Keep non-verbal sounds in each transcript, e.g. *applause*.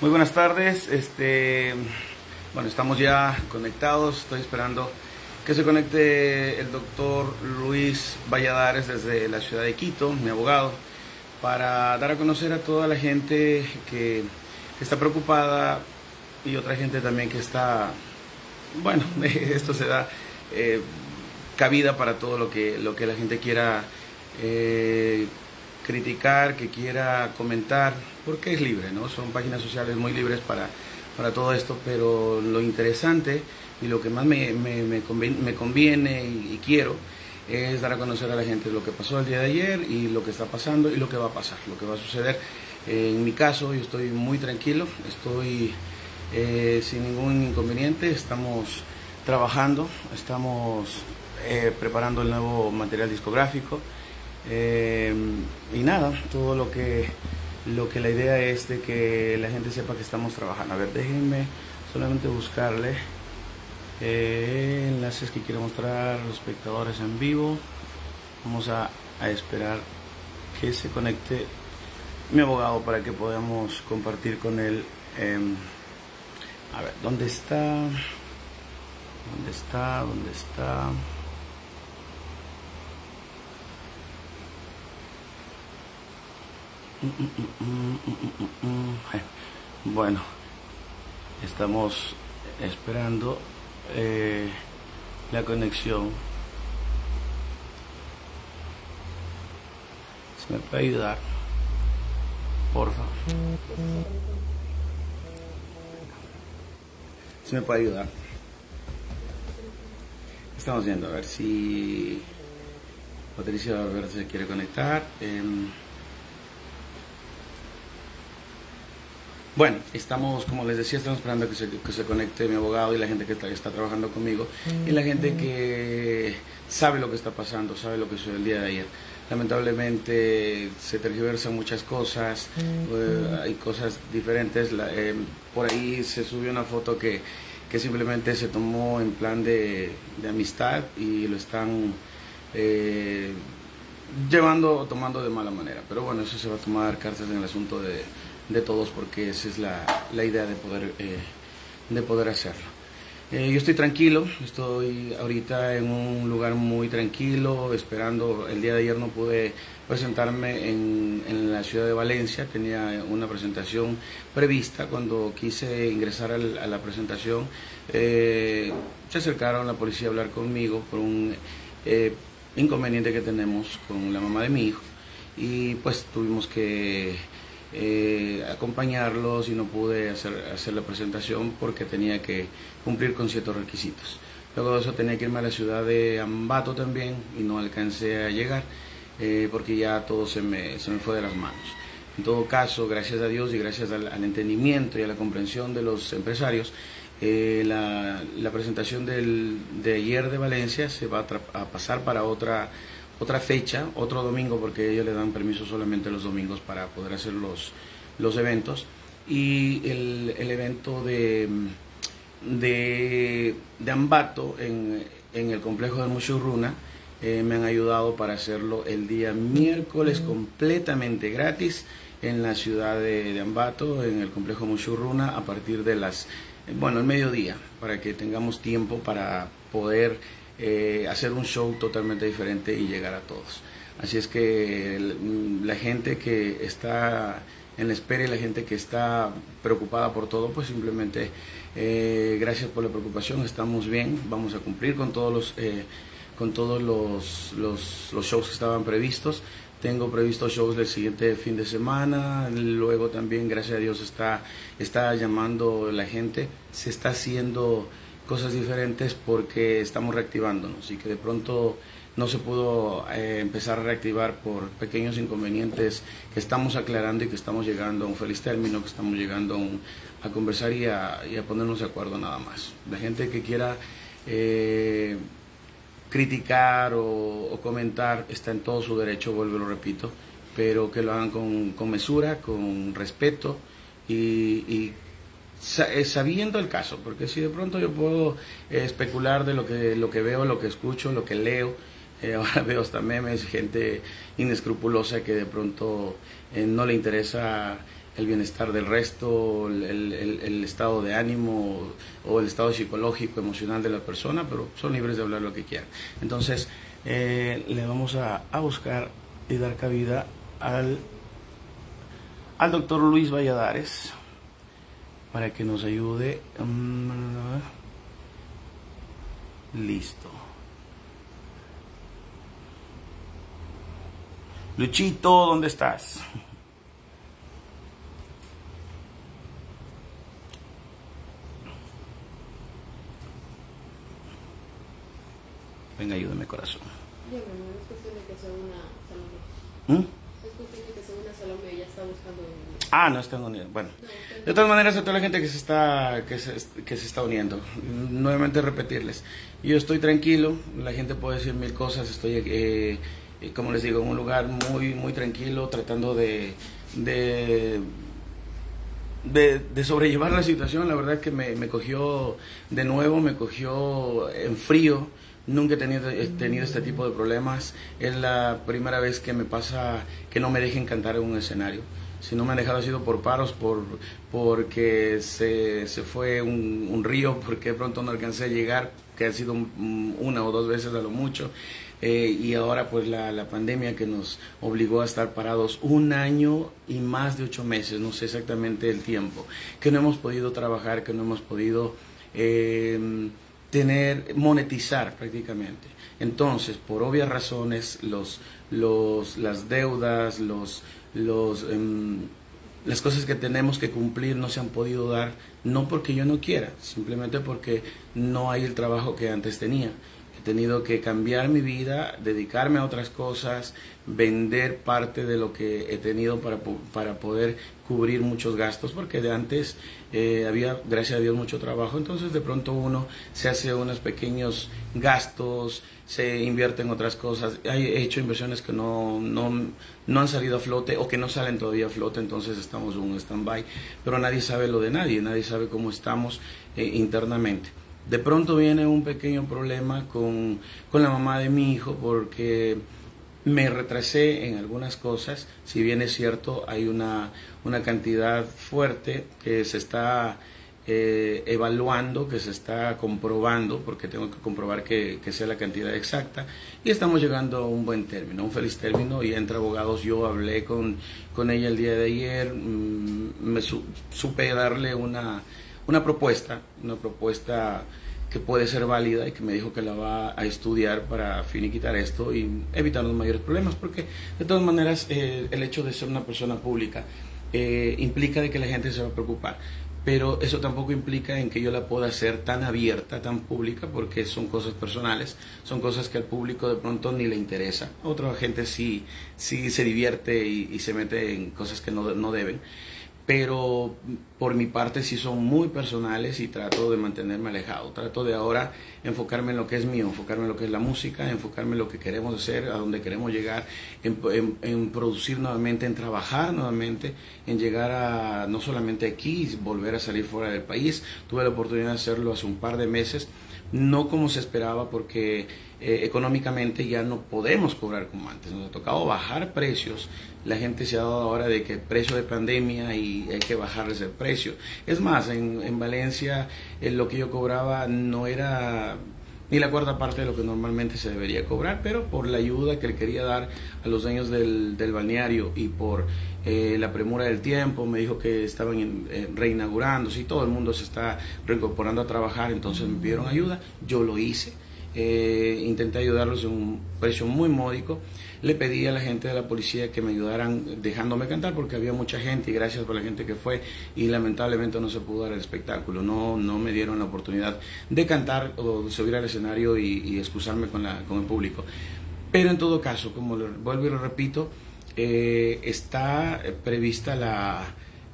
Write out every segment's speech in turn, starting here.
Muy buenas tardes. Este, bueno, estamos ya conectados. Estoy esperando que se conecte el doctor Luis Valladares desde la ciudad de Quito, mi abogado, para dar a conocer a toda la gente que, está preocupada y otra gente también que está, bueno, *laughs* esto se da eh, cabida para todo lo que, lo que la gente quiera. Eh, criticar, que quiera comentar, porque es libre, ¿no? Son páginas sociales muy libres para, para todo esto, pero lo interesante y lo que más me, me, me conviene, y, quiero es dar a conocer a la gente lo que pasó el día de ayer y lo que está pasando y lo que va a pasar, lo que va a suceder. en mi caso, yo estoy muy tranquilo, estoy eh, sin ningún inconveniente, estamos trabajando, estamos eh, preparando el nuevo material discográfico. Eh, y nada, todo lo que, lo que la idea es de que la gente sepa que estamos trabajando. A ver, déjenme solamente buscarle eh, enlaces que quiero mostrar a los espectadores en vivo. Vamos a, a esperar que se conecte mi abogado para que podamos compartir con él. Em, a ver, ¿dónde está? ¿Dónde está? ¿Dónde está? Bueno, estamos esperando eh, la conexión. ¿Se me puede ayudar? Porfa. ¿Se me puede ayudar? Estamos viendo a ver si Patricia a ver si se quiere conectar. Em, Bueno, estamos, como les decía, estamos esperando que se, que se conecte mi abogado y la gente que está, está trabajando conmigo y la gente que sabe lo que está pasando, sabe lo que sucedió el día de ayer. Lamentablemente se tergiversan muchas cosas, eh, hay cosas diferentes. Eh, por ahí se subió una foto que, que simplemente se tomó en plan de, de amistad y lo están eh, llevando o tomando de mala manera. Pero bueno, eso se va a tomar cartas en el asunto de de todos porque esa es la, la idea de poder, eh, de poder hacerlo. Eh, yo estoy tranquilo, estoy ahorita en un lugar muy tranquilo, esperando, el día de ayer no pude presentarme en, en la ciudad de Valencia, tenía una presentación prevista, cuando quise ingresar a la presentación, eh, se acercaron la policía a hablar conmigo por un inconveniente que tenemos con la mamá de mi hijo. Y pues tuvimos que eh, acompañarlos y no pude hacer, hacer la presentación porque tenía que cumplir con ciertos requisitos. Luego de eso tenía que irme a la ciudad de Ambato también y no alcancé a llegar eh, porque ya todo se me, se me fue de las manos. En todo caso, gracias a Dios y gracias al, entendimiento y a la comprensión de los empresarios, eh, la, la, presentación del, de ayer de Valencia se va a, a pasar para otra otra fecha, otro domingo, porque ellos le dan permiso solamente los domingos para poder hacer los, los eventos. Y el, el evento de, de, de Ambato en, en, el complejo de Muchurruna eh, me han ayudado para hacerlo el día miércoles completamente gratis en la ciudad de, de Ambato, en el complejo Muchurruna, a partir de las, bueno, el mediodía, para que tengamos tiempo para poder eh, hacer un show totalmente diferente y llegar a todos. Así es que la gente que está en la espera y la gente que está preocupada por todo, pues simplemente eh, gracias por la preocupación, estamos bien, vamos a cumplir con todos los, eh, con todos los, los, los, shows que estaban previstos. Tengo previstos shows el siguiente fin de semana, luego también, gracias a Dios, está, está llamando la gente, se está haciendo cosas diferentes porque estamos reactivándonos y que de pronto no se pudo eh, empezar a reactivar por pequeños inconvenientes que estamos aclarando y que estamos llegando a un feliz término, que estamos llegando a, conversar y a, ponernos de acuerdo nada más. La gente que quiera eh, criticar o, comentar está en todo su derecho, vuelvo lo repito, pero que lo hagan con, mesura, con respeto y eh, sabiendo el caso, porque si de pronto yo puedo eh, especular de lo que, lo que veo, lo que escucho, lo que leo, eh, *laughs* ahora veo hasta memes, gente inescrupulosa que de pronto no le interesa el bienestar del resto, el, estado de ánimo o el estado psicológico, emocional de la persona, pero son libres de hablar lo que quieran. Entonces, eh, le vamos a, buscar y dar cabida al, al doctor Luis Valladares para que nos ayude. Mm, listo. Luchito, ¿dónde estás? Venga, ayúdame, corazón. Es Salomé, está buscando... Ah, no está uniendo. Bueno, de todas maneras, a toda la gente que se está que se, que se está uniendo, nuevamente repetirles, yo estoy tranquilo, la gente puede decir mil cosas, estoy, eh, como les digo, en un lugar muy, muy tranquilo, tratando de, de de, sobrellevar la situación, la verdad que me, me, cogió de nuevo, me cogió en frío, Nunca he tenido, este tipo de problemas. Es la primera vez que me pasa que no me dejen cantar en un escenario. Si no me han dejado ha sido por paros, por, porque se, se fue un, río, porque de pronto no alcancé a llegar, que ha sido una o dos veces a lo mucho. Eh, y ahora pues la, la, pandemia que nos obligó a estar parados un año y más de ocho meses, no sé exactamente el tiempo, que no hemos podido trabajar, que no hemos podido... Eh, tener, monetizar prácticamente. Entonces, por obvias razones, los, los, las deudas, los, los, em, las cosas que tenemos que cumplir no se han podido dar, no porque yo no quiera, simplemente porque no hay el trabajo que antes tenía. He tenido que cambiar mi vida, dedicarme a otras cosas, vender parte de lo que he tenido para, para poder cubrir muchos gastos, porque de antes eh, había, gracias a Dios, mucho trabajo, entonces de pronto uno se hace unos pequeños gastos, se invierte en otras cosas. He hecho inversiones que no, no, no han salido a flote o que no salen todavía a flote, entonces estamos en un stand-by, pero nadie sabe lo de nadie, nadie sabe cómo estamos eh, internamente. De pronto viene un pequeño problema con, con la mamá de mi hijo porque me retrasé en algunas cosas, si bien es cierto, hay una, una cantidad fuerte que se está eh, evaluando, que se está comprobando, porque tengo que comprobar que, sea la cantidad exacta, y estamos llegando a un buen término, un feliz término, y entre abogados yo hablé con, con ella el día de ayer, mm, me supe darle una, una propuesta, una propuesta que puede ser válida y que me dijo que la va a estudiar para finiquitar esto y evitar los mayores problemas, porque de todas maneras eh, el hecho de ser una persona pública eh, implica de que la gente se va a preocupar, pero eso tampoco implica en que yo la pueda hacer tan abierta, tan pública, porque son cosas personales, son cosas que al público de pronto ni le interesa, otra gente sí, sí se divierte y, se mete en cosas que no, no deben pero por mi parte sí son muy personales y trato de mantenerme alejado. Trato de ahora enfocarme en lo que es mío, enfocarme en lo que es la música, enfocarme en lo que queremos hacer, a dónde queremos llegar, en, producir nuevamente, en trabajar nuevamente, en llegar a no solamente aquí, volver a salir fuera del país. Tuve la oportunidad de hacerlo hace un par de meses, no como se esperaba porque eh, económicamente ya no podemos cobrar como antes. Nos ha tocado bajar precios. La gente se ha dado ahora de que precio de pandemia y hay que bajarles el precio. Es más, en, en Valencia eh, lo que yo cobraba no era ni la cuarta parte de lo que normalmente se debería cobrar, pero por la ayuda que le quería dar a los dueños del, del balneario y por eh, la premura del tiempo, me dijo que estaban reinaugurándose y todo el mundo se está reincorporando a trabajar, entonces me pidieron ayuda, yo lo hice eh, intenté ayudarlos en un precio muy módico. Le pedí a la gente de la policía que me ayudaran dejándome cantar porque había mucha gente y gracias por la gente que fue y lamentablemente no se pudo dar el espectáculo, no, no me dieron la oportunidad de cantar o subir al escenario y, excusarme con, la, con el público. Pero en todo caso, como lo, vuelvo y lo repito, eh, está prevista la,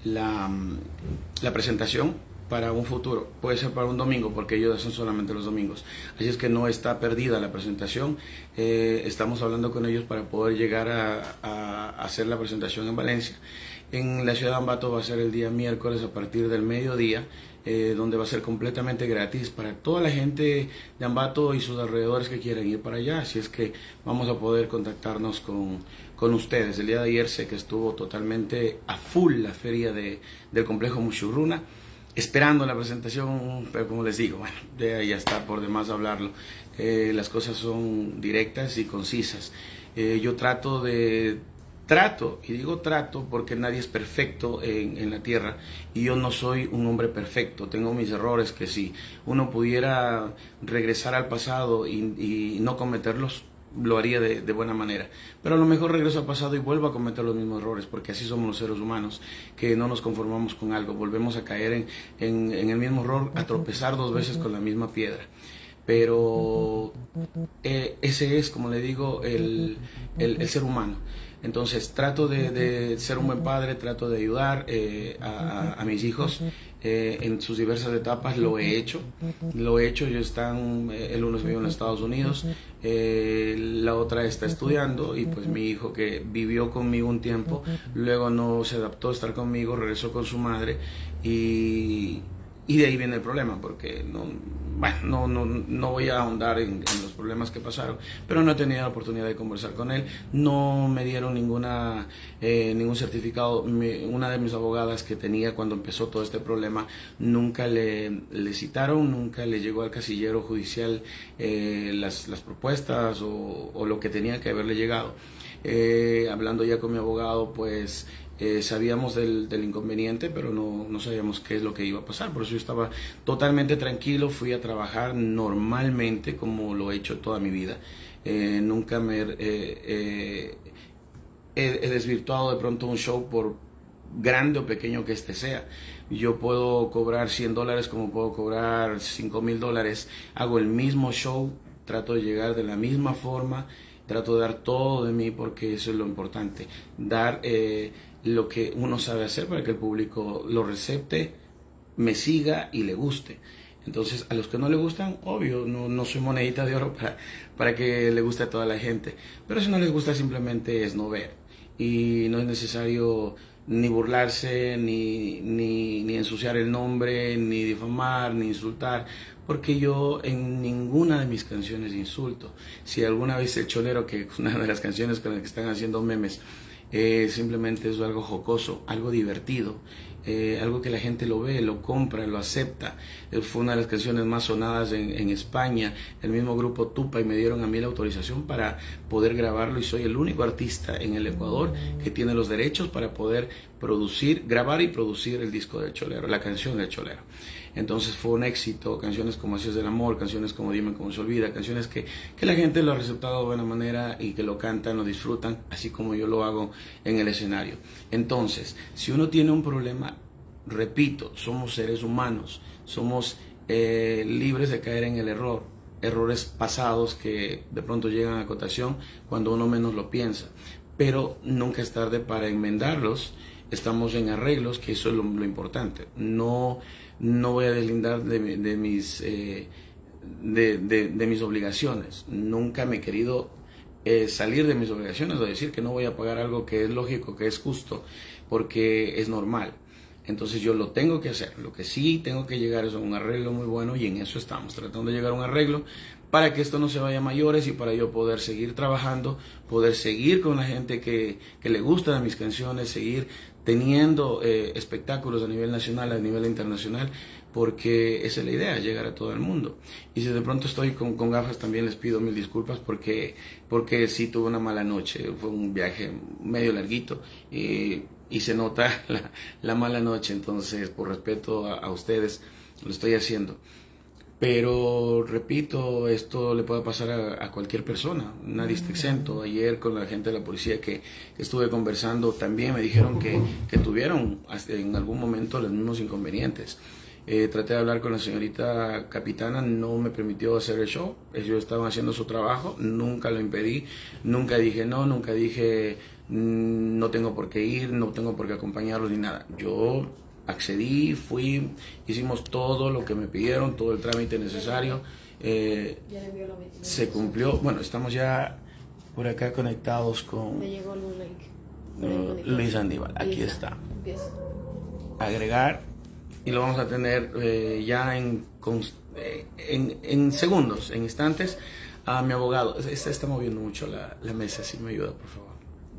la, la presentación para un futuro, puede ser para un domingo, porque ellos hacen solamente los domingos. Así es que no está perdida la presentación. Eh, estamos hablando con ellos para poder llegar a, hacer la presentación en Valencia. En la ciudad de Ambato va a ser el día miércoles a partir del mediodía. Eh, donde va a ser completamente gratis para toda la gente de Ambato y sus alrededores que quieran ir para allá. Así es que vamos a poder contactarnos con, con ustedes. El día de ayer sé que estuvo totalmente a full la feria de, del complejo Muchurruna esperando la presentación, pero como les digo, bueno, ya, está por demás hablarlo. Eh, las cosas son directas y concisas. Eh, yo trato de, trato, y digo trato porque nadie es perfecto en, en, la tierra, y yo no soy un hombre perfecto, tengo mis errores que si uno pudiera regresar al pasado y, y no cometerlos, lo haría de, buena manera. Pero a lo mejor regreso al pasado y vuelvo a cometer los mismos errores, porque así somos los seres humanos, que no nos conformamos con algo, volvemos a caer en, el mismo error, a tropezar dos veces con la misma piedra. Pero eh, ese es, como le digo, el, ser humano. Entonces trato de, ser un buen padre, trato de ayudar eh, a, mis hijos eh, en sus diversas etapas lo he hecho. Lo he hecho, ellos están, eh, el uno vive en Estados Unidos, eh, la otra está estudiando y pues mi hijo que vivió conmigo un tiempo, luego no se adaptó a estar conmigo, regresó con su madre y, y de ahí viene el problema, porque no, bueno, no, no, no voy a ahondar en, los problemas que pasaron, pero no he tenido la oportunidad de conversar con él. No me dieron ninguna, eh, ningún certificado. una de mis abogadas que tenía cuando empezó todo este problema, nunca le, le citaron, nunca le llegó al casillero judicial eh, las, las, propuestas o, o, lo que tenía que haberle llegado. Eh, hablando ya con mi abogado, pues eh, sabíamos del, inconveniente, pero no, no, sabíamos qué es lo que iba a pasar. Por eso yo estaba totalmente tranquilo, fui a trabajar normalmente como lo he hecho toda mi vida. Eh, nunca me eh, he, desvirtuado de pronto un show por grande o pequeño que este sea. Yo puedo cobrar 100 dólares como puedo cobrar 5 mil dólares. Hago el mismo show, trato de llegar de la misma forma, trato de dar todo de mí porque eso es lo importante. Dar lo que uno sabe hacer para que el público lo recepte, me siga y le guste. Entonces, a los que no le gustan, obvio, no, no soy monedita de oro *laughs* para, para que le guste a toda la gente. Pero si no les gusta, simplemente es no ver. Y no es necesario ni burlarse, ni, ni, ni ensuciar el nombre, ni difamar, ni insultar, porque yo en ninguna de mis canciones insulto. Si alguna vez el cholero, que es una de las canciones con las que están haciendo memes, eh, simplemente es algo jocoso, algo divertido, eh, algo que la gente lo ve, lo compra, lo acepta. Eh, fue una de las canciones más sonadas en, España, el mismo grupo Tupa, y me dieron a mí la autorización para poder grabarlo y soy el único artista en el Ecuador que tiene los derechos para poder producir, grabar y producir el disco del Cholero, la canción del Cholero. Entonces fue un éxito, canciones como Así es del amor, canciones como Dime cómo se olvida, canciones que, que la gente lo ha receptado de buena manera y que lo cantan, lo disfrutan, así como yo lo hago en el escenario. Entonces, si uno tiene un problema, repito, somos seres humanos, somos eh, libres de caer en el error, errores pasados que de pronto llegan a cotación cuando uno menos lo piensa, pero nunca es tarde para enmendarlos, estamos en arreglos, que eso es lo, importante, no no voy a deslindar de, mis, eh, de, mis obligaciones. Nunca me he querido eh, salir de mis obligaciones o decir que no voy a pagar algo que es lógico, que es justo, porque es normal. Entonces yo lo tengo que hacer. Lo que sí tengo que llegar es a un arreglo muy bueno y en eso estamos, tratando de llegar a un arreglo para que esto no se vaya a mayores y para yo poder seguir trabajando, poder seguir con la gente que, que le gusta mis canciones, seguir teniendo eh, espectáculos a nivel nacional, a nivel internacional, porque esa es la idea, llegar a todo el mundo. Y si de pronto estoy con, gafas, también les pido mil disculpas porque, porque sí tuve una mala noche, fue un viaje medio larguito y, y se nota *laughs* la, mala noche, entonces por respeto a ustedes lo estoy haciendo. Pero repito, esto le puede pasar a, cualquier persona, nadie está exento. Ayer con la gente de la policía que, estuve conversando también me dijeron que, tuvieron en algún momento los mismos inconvenientes. Eh, traté de hablar con la señorita capitana, no me permitió hacer el show, ellos estaban haciendo su trabajo, nunca lo impedí, nunca dije no, nunca dije mm, no tengo por qué ir, no tengo por qué acompañarlos ni nada. Yo accedí, fui, hicimos todo lo que me pidieron, todo el trámite necesario. Eh, se cumplió, bueno, estamos ya por acá conectados con Luis Andíbal, aquí está. Agregar y lo vamos a tener eh, ya en, eh, en, en, segundos, en instantes, a mi abogado. Está, está moviendo mucho la, la, mesa, si me ayuda, por favor.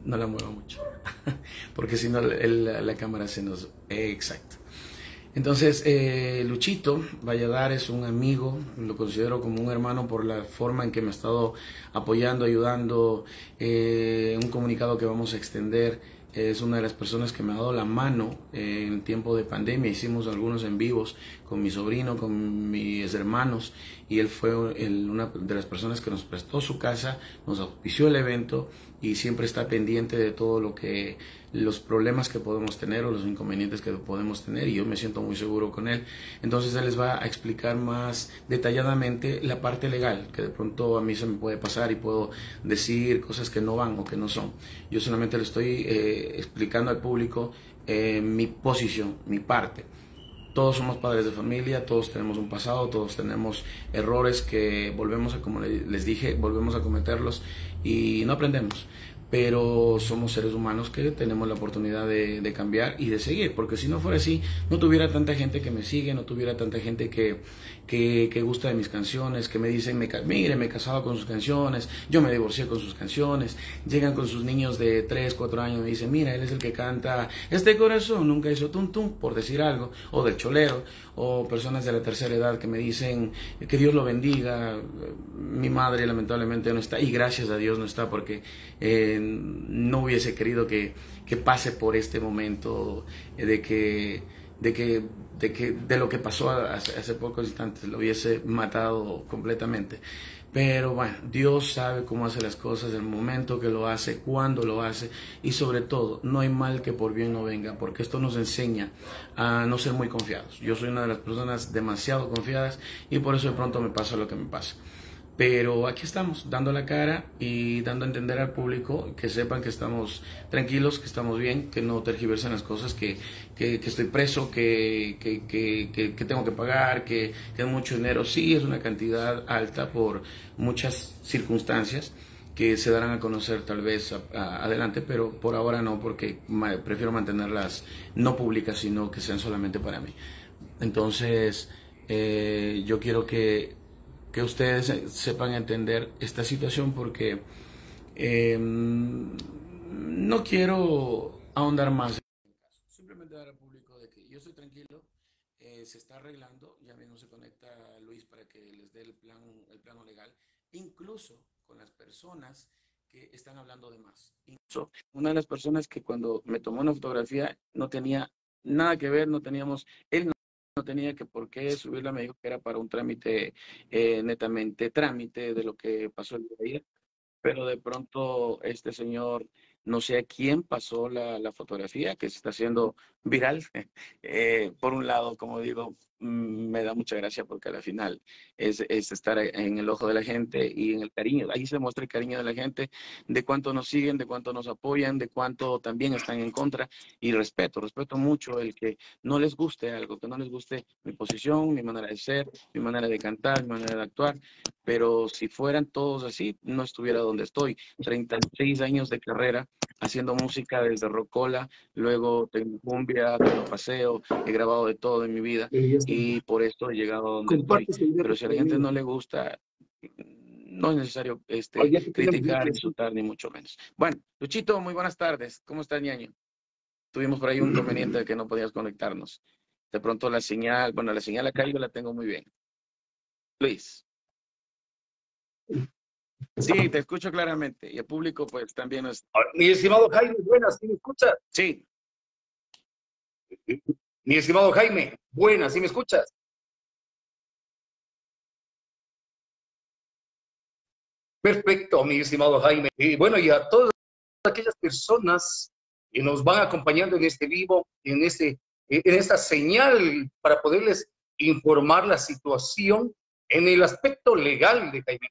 No la mueva mucho, *laughs* porque si no la, cámara se nos... exacto. Entonces, eh, Luchito Valladar es un amigo, lo considero como un hermano por la forma en que me ha estado apoyando, ayudando, eh, un comunicado que vamos a extender es una de las personas que me ha dado la mano en tiempo de pandemia. Hicimos algunos en vivos con mi sobrino, con mis hermanos, y él fue una de las personas que nos prestó su casa, nos auspició el evento y siempre está pendiente de todo lo que los problemas que podemos tener o los inconvenientes que podemos tener y yo me siento muy seguro con él. Entonces él les va a explicar más detalladamente la parte legal, que de pronto a mí se me puede pasar y puedo decir cosas que no van o que no son. Yo solamente le estoy eh, explicando al público eh, mi posición, mi parte. Todos somos padres de familia, todos tenemos un pasado, todos tenemos errores que volvemos a, como les dije, volvemos a cometerlos y no aprendemos. Pero somos seres humanos que tenemos la oportunidad de, cambiar y de seguir, porque si no fuera así, no tuviera tanta gente que me sigue, no tuviera tanta gente que, que, gusta de mis canciones, que me dicen, me, mire, me he casado con sus canciones, yo me divorcié con sus canciones, llegan con sus niños de 3, 4 años y me dicen, mira, él es el que canta, este corazón nunca hizo tum tum, por decir algo, o del cholero, o personas de la tercera edad que me dicen, que Dios lo bendiga, mi madre lamentablemente no está, y gracias a Dios no está, porque... Eh, no hubiese querido que, pase por este momento de que, de que, de que, de lo que pasó hace, hace pocos instantes, lo hubiese matado completamente. Pero bueno, Dios sabe cómo hace las cosas, el momento que lo hace, cuándo lo hace y sobre todo, no hay mal que por bien no venga, porque esto nos enseña a no ser muy confiados. Yo soy una de las personas demasiado confiadas y por eso de pronto me pasa lo que me pasa. Pero aquí estamos, dando la cara y dando a entender al público que sepan que estamos tranquilos, que estamos bien, que no tergiversen las cosas, que, que, estoy preso, que, que, tengo que pagar, que, es mucho dinero. Sí, es una cantidad alta por muchas circunstancias que se darán a conocer tal vez adelante, pero por ahora no, porque prefiero mantenerlas no públicas, sino que sean solamente para mí. Entonces, eh, yo quiero que que ustedes sepan entender esta situación porque em, no quiero ahondar más. Simplemente dar al público de que yo estoy tranquilo, eh, se está arreglando, ya mismo se conecta Luis para que les dé el, plan, el plano legal, incluso con las personas que están hablando de más. Incluso una de las personas que cuando me tomó una fotografía no tenía nada que ver, no teníamos, él no tenía que por qué subirla, me dijo que era para un trámite, eh, netamente trámite de lo que pasó el día de ayer, pero de pronto este señor, no sé a quién pasó la, la fotografía que se está haciendo viral. *laughs* Eh, por un lado, como digo, me da mucha gracia porque al final es, es, estar en el ojo de la gente y en el cariño. Ahí se muestra el cariño de la gente, de cuánto nos siguen, de cuánto nos apoyan, de cuánto también están en contra. Y respeto, respeto mucho el que no les guste algo, que no les guste mi posición, mi manera de ser, mi manera de cantar, mi manera de actuar. Pero si fueran todos así, no estuviera donde estoy. 36 años de carrera haciendo música desde Rocola, luego tengo cumbia, tengo paseo, he grabado de todo en mi vida por esto he llegado a donde estoy. Pero si a la gente no le gusta, no es necesario este, criticar, insultar, ni mucho menos. Bueno, Luchito, muy buenas tardes. ¿Cómo estás, ñaño? Tuvimos por ahí un inconveniente de que no podías conectarnos. De pronto la señal, bueno, la señal acá yo la tengo muy bien. Luis. Sí, te escucho claramente. Y el público, pues, también es... Ah, mi estimado Jaime, buenas, ¿sí me escuchas? Sí. Mi estimado Jaime, buenas, ¿sí me escuchas? Perfecto, mi estimado Jaime. Y bueno, y a todas aquellas personas que nos van acompañando en este vivo, en, este, en esta señal para poderles informar la situación en el aspecto legal de Jaime.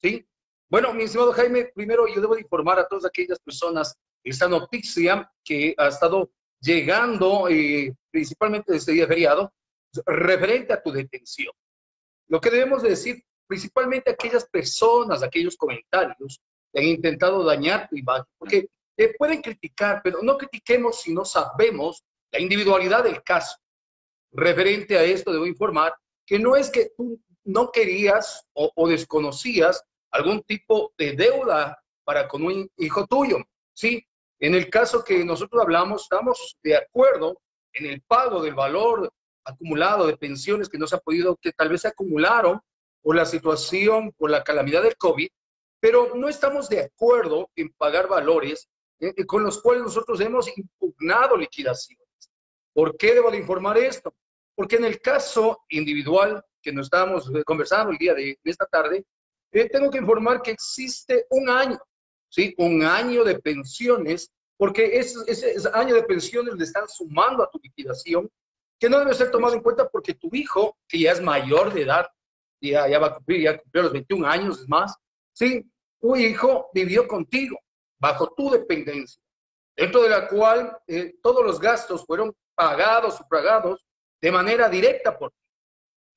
¿Sí? Bueno, mi estimado Jaime, primero yo debo informar a todas aquellas personas esta noticia que ha estado llegando eh, principalmente este día feriado, referente a tu detención. Lo que debemos decir, principalmente aquellas personas, aquellos comentarios que han intentado dañar tu imagen, porque te pueden criticar, pero no critiquemos si no sabemos la individualidad del caso. Referente a esto, debo informar que no es que tú no querías o desconocías algún tipo de deuda para con un hijo tuyo, ¿sí? En el caso que nosotros hablamos, estamos de acuerdo en el pago del valor acumulado de pensiones que no se ha podido, que tal vez se acumularon por la situación, por la calamidad del COVID, pero no estamos de acuerdo en pagar valores eh, eh, con los cuales nosotros hemos impugnado liquidaciones. ¿Por qué debo de informar esto? Porque en el caso individual que nos estábamos eh, conversando el día de, esta tarde, tengo que informar que existe un año, ¿sí? Un año de pensiones, porque ese, año de pensiones le están sumando a tu liquidación que no debe ser tomado en cuenta porque tu hijo, que ya es mayor de edad, ya, ya va a cumplir, ya cumplió los 21 años, es más, sí, tu hijo vivió contigo, bajo tu dependencia, dentro de la cual eh, todos los gastos fueron pagados, sufragados de manera directa por ti.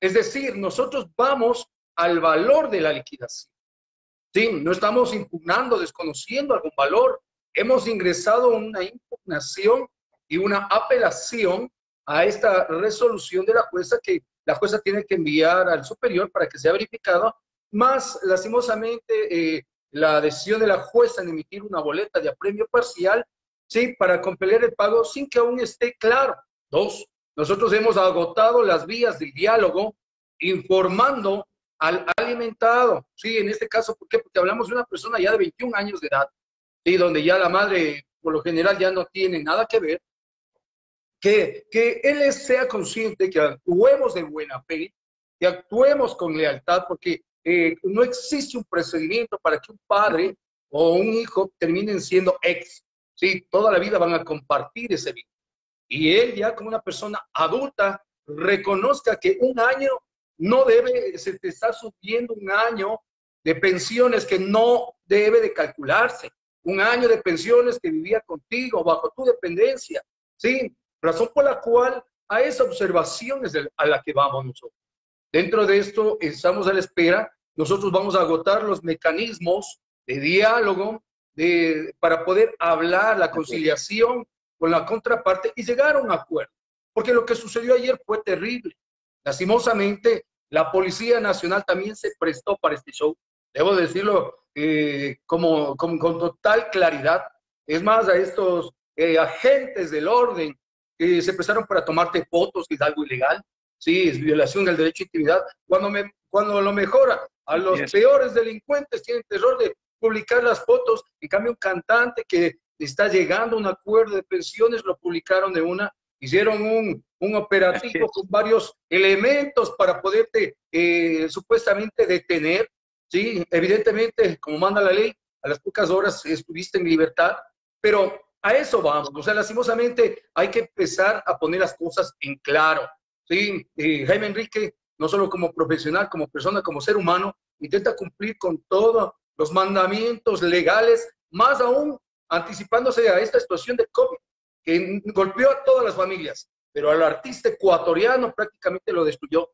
Es decir, nosotros vamos al valor de la liquidación. Sí, no estamos impugnando, desconociendo algún valor. Hemos ingresado una impugnación y una apelación a esta resolución de la jueza que la jueza tiene que enviar al superior para que sea verificado, más lastimosamente eh, la decisión de la jueza en emitir una boleta de apremio parcial, ¿sí? Para compeler el pago sin que aún esté claro. Dos, nosotros hemos agotado las vías del diálogo informando al alimentado, ¿sí? En este caso, ¿por qué? Porque hablamos de una persona ya de 21 años de edad, y Donde ya la madre, por lo general, ya no tiene nada que ver, que, que él sea consciente que actuemos de buena fe, que actuemos con lealtad, porque eh, no existe un procedimiento para que un padre o un hijo terminen siendo ex. Sí, toda la vida van a compartir ese vínculo. Y él ya como una persona adulta reconozca que un año no debe, se te está subiendo un año de pensiones que no debe de calcularse, un año de pensiones que vivía contigo bajo tu dependencia, ¿sí? Razón por la cual a esa observación es a la que vamos nosotros. Dentro de esto estamos a la espera, nosotros vamos a agotar los mecanismos de diálogo de, para poder hablar la conciliación con la contraparte y llegar a un acuerdo. Porque lo que sucedió ayer fue terrible. Lastimosamente, la Policía Nacional también se prestó para este show. Debo decirlo eh, como, con total claridad. Es más, a estos eh, agentes del orden que se prestaron para tomarte fotos, que es algo ilegal, sí, es violación del derecho a intimidad, cuando, me, cuando lo mejora, a los peores delincuentes tienen terror de publicar las fotos, en cambio un cantante que está llegando a un acuerdo de pensiones, lo publicaron de una, hicieron un, un operativo con varios elementos para poderte eh, supuestamente detener, sí, evidentemente, como manda la ley, a las pocas horas estuviste en libertad, pero a eso vamos. O sea, lastimosamente hay que empezar a poner las cosas en claro. ¿sí? Jaime Enrique, no solo como profesional, como persona, como ser humano, intenta cumplir con todos los mandamientos legales, más aún anticipándose a esta situación de COVID, que golpeó a todas las familias, pero al artista ecuatoriano prácticamente lo destruyó.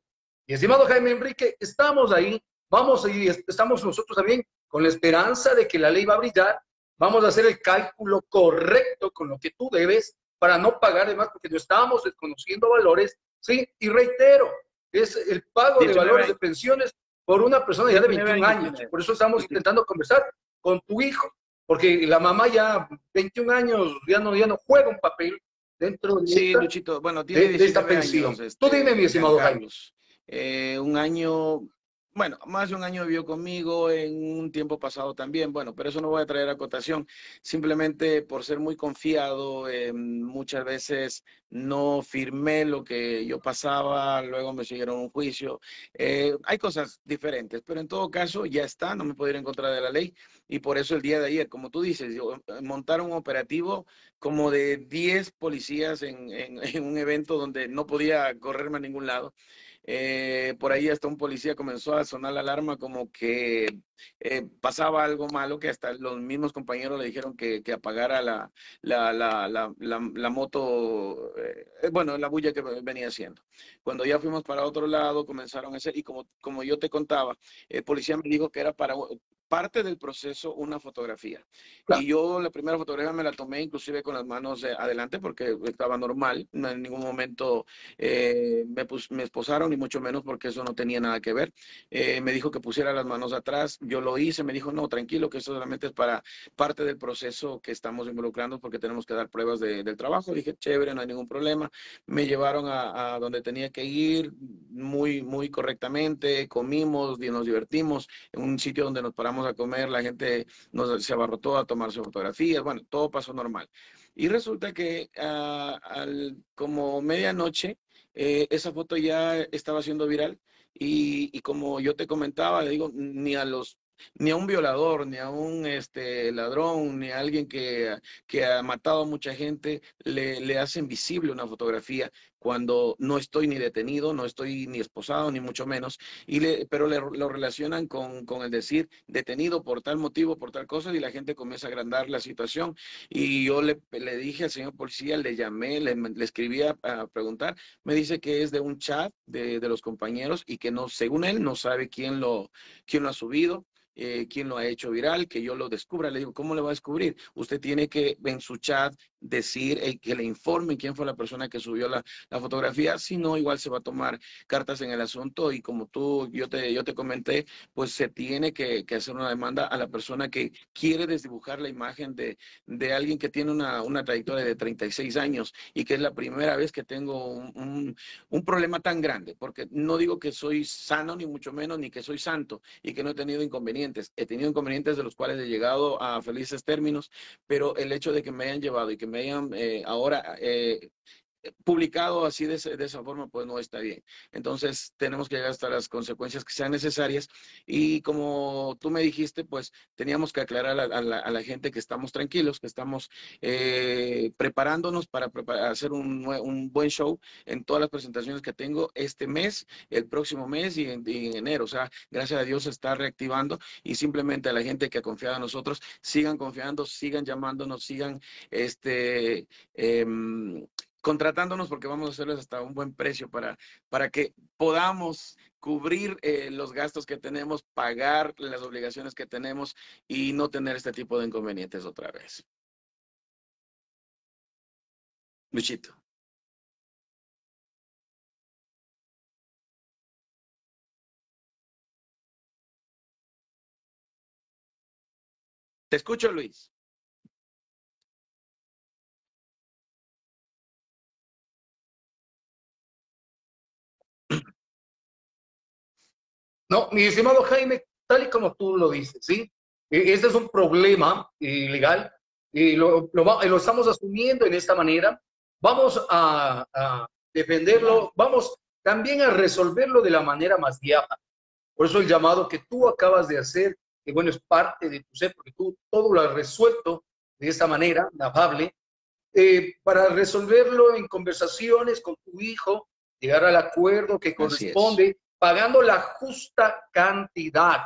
Y estimado Jaime Enrique, estamos ahí, vamos y estamos nosotros también con la esperanza de que la ley va a brillar Vamos a hacer el cálculo correcto con lo que tú debes para no pagar de más, porque no estamos desconociendo valores, ¿sí? Y reitero, es el pago de valores de pensiones por una persona ya de 21 años. Por eso estamos intentando conversar con tu hijo, porque la mamá ya 21 años ya no, ya no juega un papel dentro de, sí, Luchito, bueno, tiene de, esta pensión. Tú este, dime, mi estimado Jaime. Eh, un año bueno, más de un año vivió conmigo en un tiempo pasado también, bueno, pero eso no voy a traer a cotación, simplemente por ser muy confiado, eh, muchas veces no firmé lo que yo pasaba, luego me siguieron un juicio, eh, hay cosas diferentes, pero en todo caso ya está, no me puedo ir en contra de la ley y por eso el día de ayer, como tú dices, eh, montaron un operativo como de 10 policías en, *laughs* en un evento donde no podía correrme a ningún lado Eh, por ahí hasta un policía comenzó a sonar la alarma como que eh, pasaba algo malo, que hasta los mismos compañeros le dijeron que, que apagara la, la, la, la, moto, eh, bueno, la bulla que venía haciendo. Cuando ya fuimos para otro lado, comenzaron a hacer, y como, como yo te contaba, el policía me dijo que era para parte del proceso una fotografía. Y yo la primera fotografía me la tomé inclusive con las manos adelante porque estaba normal. En ningún momento eh, me, me, esposaron, ni mucho menos porque eso no tenía nada que ver. Eh, me dijo que pusiera las manos atrás. Yo lo hice. Me dijo, no, tranquilo, que eso solamente es para parte del proceso que estamos involucrando porque tenemos que dar pruebas del trabajo. Dije, chévere, no hay ningún problema. Me llevaron a, a donde tenía que ir muy, muy correctamente. Comimos, y nos divertimos en un sitio donde nos paramos a comer, la gente se abarrotó a tomarse fotografías, bueno, todo pasó normal. Y resulta que uh, al, como medianoche, eh, esa foto ya estaba siendo viral y, y, como yo te comentaba, digo, ni a los ni a un violador, ni a un este, ladrón, ni a alguien que, que ha matado a mucha gente, le, le hacen visible una fotografía cuando no estoy ni detenido, no estoy ni esposado, ni mucho menos, y le, pero le, lo relacionan con, con, el decir detenido por tal motivo, por tal cosa, y la gente comienza a agrandar la situación. Y yo le, le dije al señor policía, le llamé, le, le escribí a, preguntar, me dice que es de un chat de, de, los compañeros y que no, según él, no sabe quién lo, quién lo ha subido eh, quién lo ha hecho viral, que yo lo descubra. Le digo, ¿cómo le va a descubrir? Usted tiene que en su chat decir, eh, que le informe quién fue la persona que subió la, la, fotografía, si no, igual se va a tomar cartas en el asunto y como tú, yo te, yo te comenté, pues se tiene que, que hacer una demanda a la persona que quiere desdibujar la imagen de, de alguien que tiene una, una trayectoria de 36 años y que es la primera vez que tengo un, un, un problema tan grande, porque no digo que soy sano, ni mucho menos, ni que soy santo y que no he tenido inconvenientes. He tenido inconvenientes de los cuales he llegado a felices términos, pero el hecho de que me hayan llevado y que hayan eh, ahora eh, publicado así de, de, esa forma, pues no está bien. Entonces tenemos que llegar hasta las consecuencias que sean necesarias y como tú me dijiste, pues teníamos que aclarar a, a, la, a la, gente que estamos tranquilos, que estamos eh, preparándonos para, hacer un, un, buen show en todas las presentaciones que tengo este mes, el próximo mes y en, y en, enero. O sea, gracias a Dios se está reactivando y simplemente a la gente que ha confiado en nosotros, sigan confiando, sigan llamándonos, sigan este... Eh, contratándonos porque vamos a hacerles hasta un buen precio para, para que podamos cubrir eh, los gastos que tenemos, pagar las obligaciones que tenemos y no tener este tipo de inconvenientes otra vez. Luchito. Te escucho, Luis. No, mi estimado Jaime, tal y como tú lo dices, ¿sí? E, este es un problema legal y lo, lo, lo, estamos asumiendo en esta manera. Vamos a, a, defenderlo, vamos también a resolverlo de la manera más diáfana. Por eso el llamado que tú acabas de hacer, que bueno, es parte de tu ser, porque tú todo lo has resuelto de esta manera, afable, eh, para resolverlo en conversaciones con tu hijo, llegar al acuerdo que corresponde pagando la justa cantidad,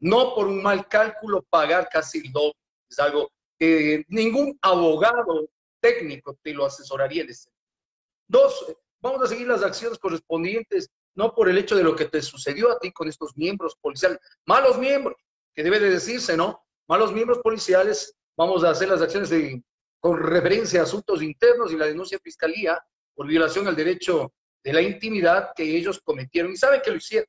no por un mal cálculo pagar casi el doble. Es algo que ningún abogado técnico te lo asesoraría en ese. Dos, vamos a seguir las acciones correspondientes, no por el hecho de lo que te sucedió a ti con estos miembros policiales, malos miembros, que debe de decirse, ¿no? Malos miembros policiales, vamos a hacer las acciones de, con referencia a asuntos internos y la denuncia a fiscalía por violación al derecho de la intimidad que ellos cometieron y saben que lo hicieron.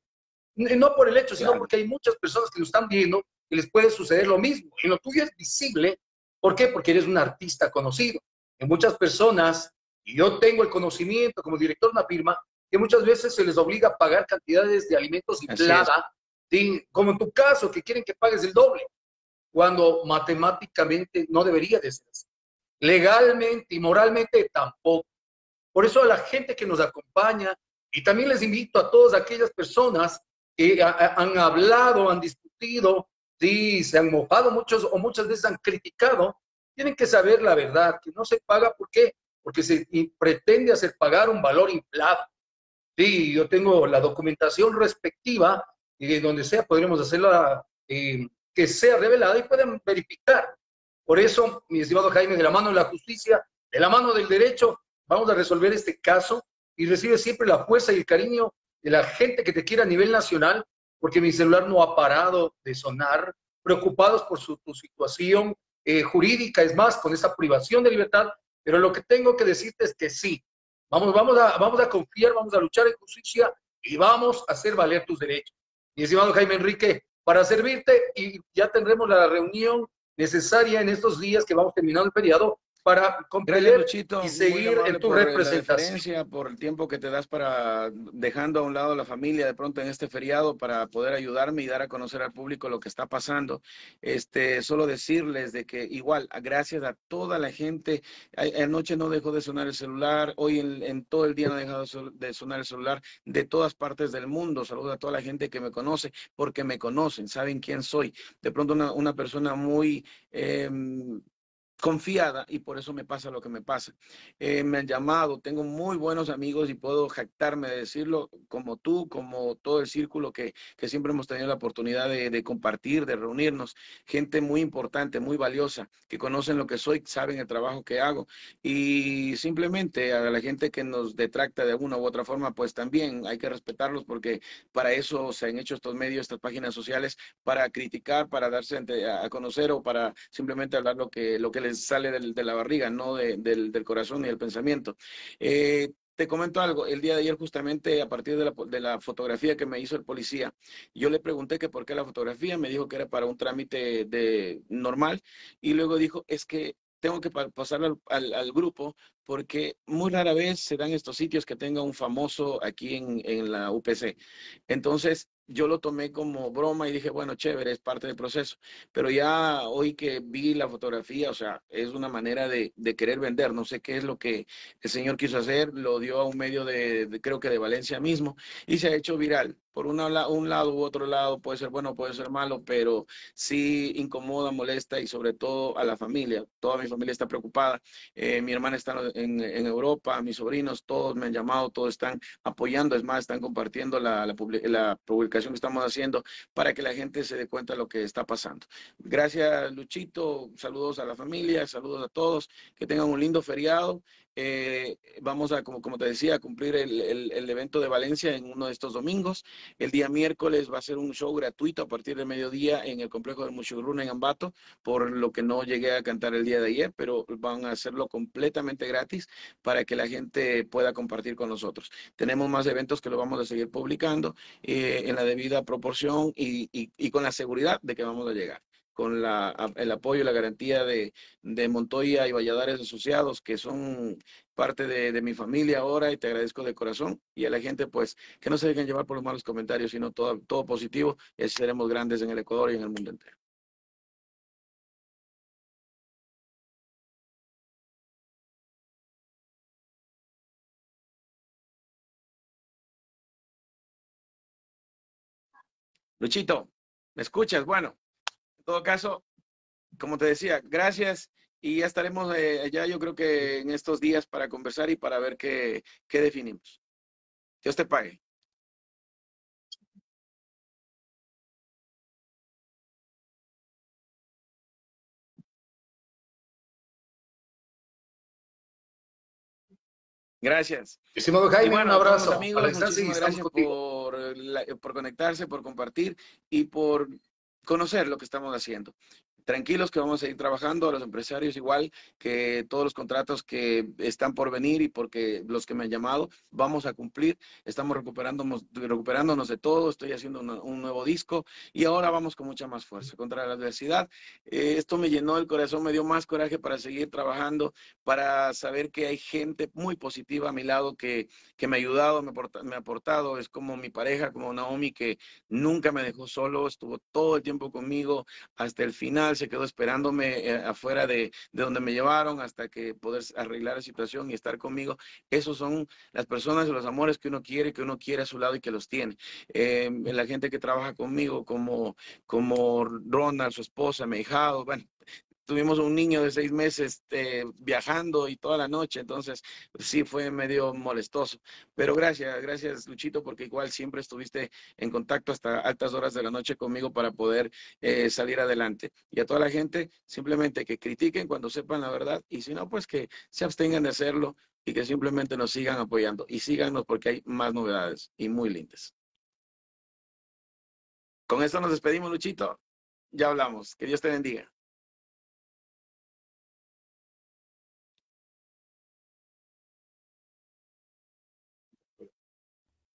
No por el hecho, sino claro. porque hay muchas personas que lo están viendo y les puede suceder lo mismo. Y lo tuyo es visible. ¿Por qué? Porque eres un artista conocido. En muchas personas, y yo tengo el conocimiento como director de una firma, que muchas veces se les obliga a pagar cantidades de alimentos inflada, ¿sí? como en tu caso, que quieren que pagues el doble, cuando matemáticamente no debería de ser así. Legalmente y moralmente tampoco. Por eso a la gente que nos acompaña, y también les invito a todas aquellas personas que han hablado, han discutido, sí, se han mojado muchos o muchas veces han criticado, tienen que saber la verdad, que no se paga, ¿por qué? Porque se pretende hacer pagar un valor inflado. Sí, yo tengo la documentación respectiva y donde sea podremos hacerla eh, que sea revelada y puedan verificar. Por eso, mi estimado Jaime, de la mano de la justicia, de la mano del derecho, vamos a resolver este caso y recibe siempre la fuerza y el cariño de la gente que te quiere a nivel nacional, porque mi celular no ha parado de sonar, preocupados por tu situación eh, jurídica, es más, con esa privación de libertad, pero lo que tengo que decirte es que sí, vamos, vamos, a, vamos a confiar, vamos a luchar en justicia y vamos a hacer valer tus derechos. Mi estimado Jaime Enrique, para servirte y ya tendremos la reunión necesaria en estos días que vamos terminando el periodo para comprender y seguir en tu representación. por el tiempo que te das para dejando a un lado la familia de pronto en este feriado para poder ayudarme y dar a conocer al público lo que está pasando. Este, solo decirles de que igual, gracias a toda la gente, anoche no dejó de sonar el celular, hoy en, todo el día no ha dejado de sonar el celular de todas partes del mundo. Saludo a toda la gente que me conoce porque me conocen, saben quién soy. De pronto una, una persona muy... Eh, confiada y por eso me pasa lo que me pasa. Eh, me han llamado, tengo muy buenos amigos y puedo jactarme de decirlo, como tú, como todo el círculo que, que siempre hemos tenido la oportunidad de, de, compartir, de reunirnos, gente muy importante, muy valiosa, que conocen lo que soy, saben el trabajo que hago y simplemente a la gente que nos detracta de alguna u otra forma, pues también hay que respetarlos porque para eso se han hecho estos medios, estas páginas sociales, para criticar, para darse a conocer o para simplemente hablar lo que, lo que sale de la barriga, no del, corazón ni del pensamiento. Eh, te comento algo, el día de ayer justamente a partir de la, de la, fotografía que me hizo el policía, yo le pregunté que por qué la fotografía, me dijo que era para un trámite de normal y luego dijo, es que tengo que pasar al, al, grupo porque muy rara vez se dan estos sitios que tenga un famoso aquí en, en la UPC. Entonces, yo lo tomé como broma y dije, bueno, chévere, es parte del proceso. Pero ya hoy que vi la fotografía, o sea, es una manera de, de querer vender. No sé qué es lo que el señor quiso hacer, lo dio a un medio de, creo que de Valencia mismo, y se ha hecho viral. Por una, un lado u otro lado puede ser bueno, puede ser malo, pero sí incomoda, molesta y sobre todo a la familia. Toda mi familia está preocupada. Eh, mi hermana está en, en, Europa, mis sobrinos, todos me han llamado, todos están apoyando, es más, están compartiendo la, la, la publicación que estamos haciendo para que la gente se dé cuenta de lo que está pasando. Gracias, Luchito. Saludos a la familia, saludos a todos. Que tengan un lindo feriado eh, vamos a, como, te decía, a cumplir el, evento de Valencia en uno de estos domingos. El día miércoles va a ser un show gratuito a partir de mediodía en el complejo de Mushuruna en Ambato, por lo que no llegué a cantar el día de ayer, pero van a hacerlo completamente gratis para que la gente pueda compartir con nosotros. Tenemos más eventos que lo vamos a seguir publicando eh, en la debida proporción y con la seguridad de que vamos a llegar con la, el apoyo y la garantía de, Montoya y Valladares Asociados, que son parte de, mi familia ahora y te agradezco de corazón. Y a la gente, pues, que no se dejen llevar por los malos comentarios, sino todo, todo positivo y seremos grandes en el Ecuador y en el mundo entero. Luchito, ¿me escuchas? Bueno todo caso, como te decía, gracias y ya estaremos eh, allá yo creo que en estos días para conversar y para ver qué, qué definimos. Dios te pague. Gracias. Estimado Jaime, bueno, un abrazo. Amigos, muchísimas gracias por, por conectarse, por compartir y por conocer lo que estamos haciendo tranquilos que vamos a ir trabajando, a los empresarios igual que todos los contratos que están por venir y porque los que me han llamado, vamos a cumplir, estamos recuperándonos, recuperándonos de todo, estoy haciendo un nuevo disco y ahora vamos con mucha más fuerza contra la adversidad. Eh, esto me llenó el corazón, me dio más coraje para seguir trabajando, para saber que hay gente muy positiva a mi lado que, que me ha ayudado, me, aporta, me ha aportado, es como mi pareja, como Naomi, que nunca me dejó solo, estuvo todo el tiempo conmigo hasta el final se quedó esperándome eh, afuera de, de, donde me llevaron hasta que poder arreglar la situación y estar conmigo. Esos son las personas los amores que uno quiere, que uno quiere a su lado y que los tiene. Eh, la gente que trabaja conmigo, como, como Ronald, su esposa, mi hijado, bueno, tuvimos un niño de seis meses este, viajando y toda la noche, entonces sí fue medio molestoso. Pero gracias, gracias Luchito, porque igual siempre estuviste en contacto hasta altas horas de la noche conmigo para poder eh, salir adelante. Y a toda la gente, simplemente que critiquen cuando sepan la verdad y si no, pues que se abstengan de hacerlo y que simplemente nos sigan apoyando y síganos porque hay más novedades y muy lindas. Con esto nos despedimos, Luchito. Ya hablamos. Que Dios te bendiga.